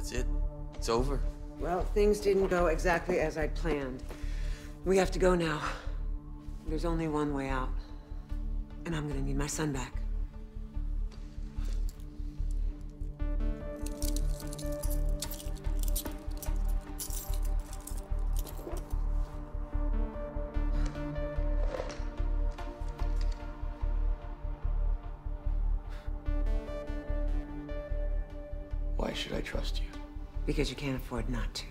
That's it? It's over? Well, things didn't go exactly as I'd planned. We have to go now. There's only one way out. And I'm gonna need my son back. Why should I trust you? Because you can't afford not to.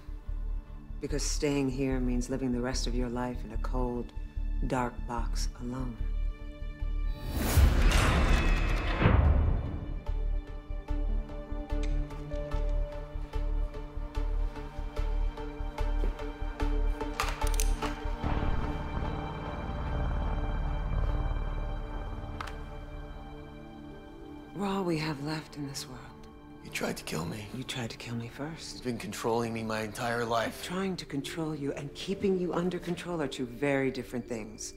Because staying here means living the rest of your life in a cold, dark box alone. We're all we have left in this world. You tried to kill me. You tried to kill me first. You've been controlling me my entire life. Trying to control you and keeping you under control are two very different things.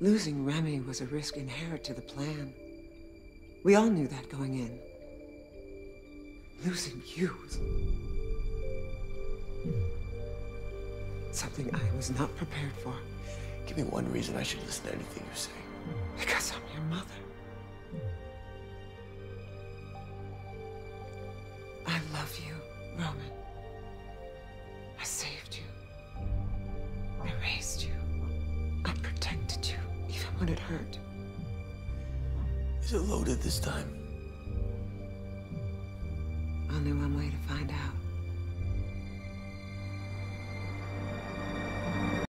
Losing Remi was a risk inherent to the plan. We all knew that going in. Losing you was... Something I was not prepared for. Give me one reason I should listen to anything you say. Because I'm your mother. Love you, Roman. I saved you. I raised you. I protected you, even when it hurt. Is it loaded this time? Only one way to find out.